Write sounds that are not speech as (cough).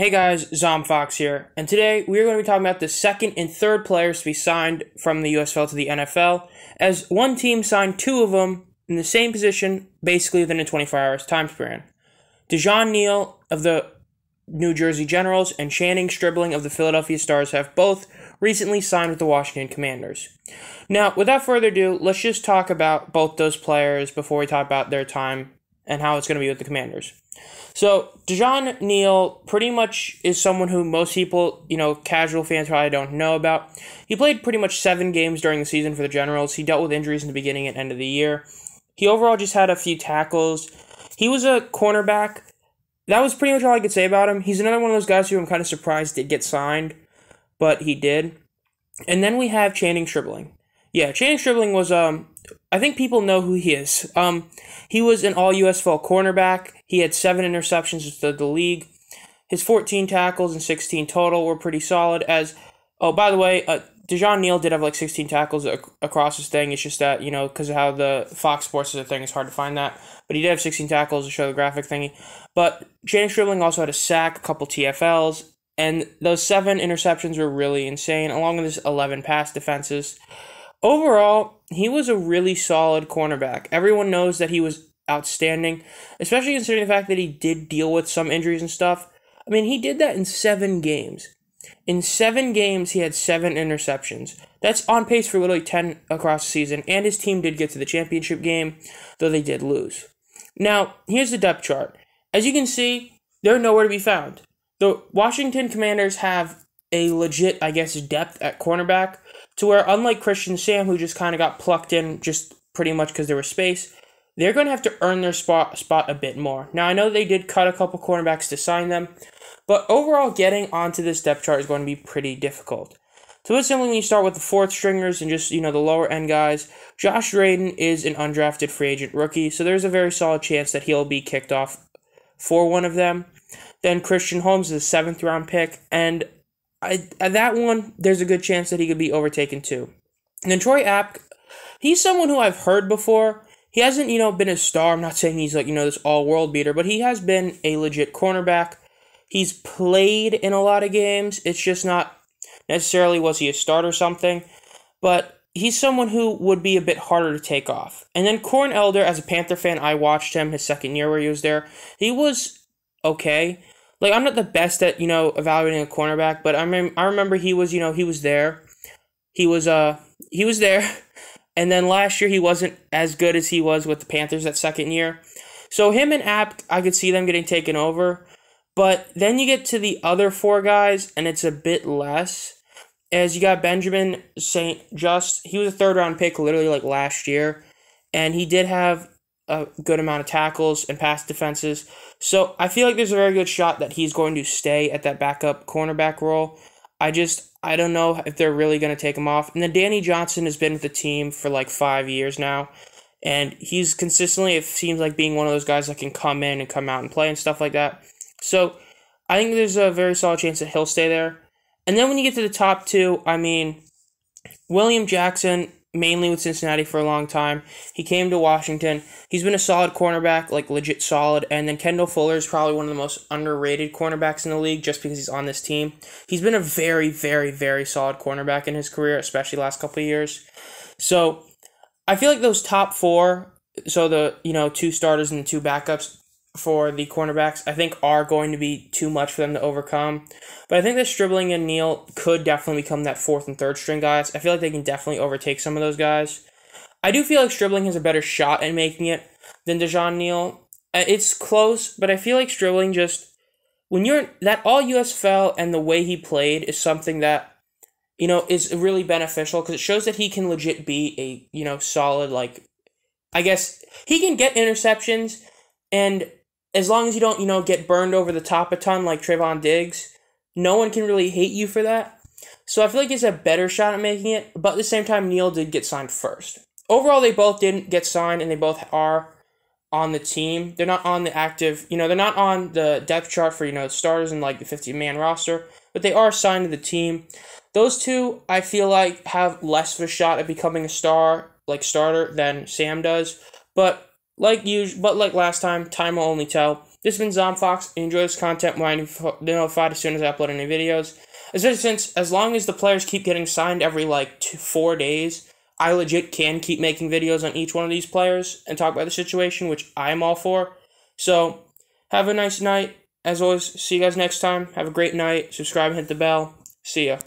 Hey guys, Zomb Phox here, and today we are going to be talking about the second and third players to be signed from the USFL to the NFL, as one team signed two of them in the same position basically within a 24 hours time span. Dejuan Neal of the New Jersey Generals and Channing Stribling of the Philadelphia Stars have both recently signed with the Washington Commanders. Now, without further ado, let's just talk about both those players before we talk about their time and how it's going to be with the Commanders. So Dejuan Neal pretty much is someone who most people, you know, casual fans probably don't know about. He played pretty much seven games during the season for the Generals. He dealt with injuries in the beginning and end of the year. He overall just had a few tackles. He was a cornerback. That was pretty much all I could say about him. He's another one of those guys who I'm kind of surprised did get signed, but he did. And then we have Channing Stribling. Yeah, Channing Stribling was um I think people know who he is. Um he was an all USFL cornerback. He had seven interceptions to the league. His 14 tackles and 16 total were pretty solid. As oh, by the way, uh, Dejuan Neal did have like 16 tackles ac- across his thing. It's just that you know because of how the Fox Sports is a thing, it's hard to find that. But he did have 16 tackles to show the graphic thingy. But Channing Stribling also had a sack, a couple TFLs, and those seven interceptions were really insane, along with his 11 pass defenses. Overall, he was a really solid cornerback. Everyone knows that he was outstanding, especially considering the fact that he did deal with some injuries and stuff. I mean, he did that in seven games. In seven games, he had seven interceptions. That's on pace for literally 10 across the season, and his team did get to the championship game, though they did lose. Now, here's the depth chart. As you can see, they're nowhere to be found. The Washington Commanders have a legit, I guess, depth at cornerback, to where unlike Christian Sam, who just kind of got plucked in just pretty much because there was space, they're going to have to earn their spot spot a bit more. Now I know they did cut a couple cornerbacks to sign them, but overall getting onto this depth chart is going to be pretty difficult. So let's simply start with the fourth stringers and just you know the lower end guys, Josh Drayden is an undrafted free agent rookie, so there's a very solid chance that he'll be kicked off for one of them. Then Christian Holmes is a seventh round pick, and I, at that one, there's a good chance that he could be overtaken too. And then Troy Apke, he's someone who I've heard before. He hasn't, you know, been a star. I'm not saying he's like, you know, this all world beater, but he has been a legit cornerback. He's played in a lot of games. It's just not necessarily was he a start or something, but he's someone who would be a bit harder to take off. And then Corn Elder, as a Panther fan, I watched him his second year where he was there. He was okay like I'm not the best at you know evaluating a cornerback, but I mean I remember he was you know he was there, he was uh he was there, (laughs) and then last year he wasn't as good as he was with the Panthers that second year, so him and App I could see them getting taken over, but then you get to the other four guys and it's a bit less. As you got Benjamin St. Just, he was a third round pick literally like last year, and he did have a good amount of tackles and pass defenses. So I feel like there's a very good shot that he's going to stay at that backup cornerback role. I just I don't know if they're really going to take him off. And then Danny Johnson has been with the team for like five years now, and he's consistently it seems like being one of those guys that can come in and come out and play and stuff like that. So I think there's a very solid chance that he'll stay there. And then when you get to the top two, I mean, William Jackson mainly with Cincinnati for a long time. He came to Washington. He's been a solid cornerback, like legit solid. And then Kendall Fuller is probably one of the most underrated cornerbacks in the league just because he's on this team. He's been a very, very, very solid cornerback in his career, especially last couple of years. So I feel like those top four, so the you know two starters and the two backups, for the cornerbacks, I think are going to be too much for them to overcome. But I think that Stribling and Neal could definitely become that fourth and third string guys. I feel like they can definitely overtake some of those guys. I do feel like Stribling has a better shot at making it than Dejuan Neal. Uh, it's close, but I feel like Stribling just when you're that all USFL and the way he played is something that you know is really beneficial because it shows that he can legit be a you know solid like I guess he can get interceptions and as long as you don't, you know, get burned over the top a ton like Trevon Diggs, no one can really hate you for that. So I feel like it's a better shot at making it, but at the same time, Neal did get signed first. Overall, they both didn't get signed, and they both are on the team. They're not on the active, you know, they're not on the depth chart for, you know, starters and like the 50 man roster, but they are signed to the team. Those two, I feel like, have less of a shot at becoming a star, like starter, than Sam does. But like you, but like last time, time will only tell. This has been Zomb Phox. Enjoy this content when I'm notified as soon as I upload any videos. Especially since, as long as the players keep getting signed every like two, four days, I legit can keep making videos on each one of these players and talk about the situation, which I'm all for. So, have a nice night. As always, see you guys next time. Have a great night. Subscribe and hit the bell. See ya.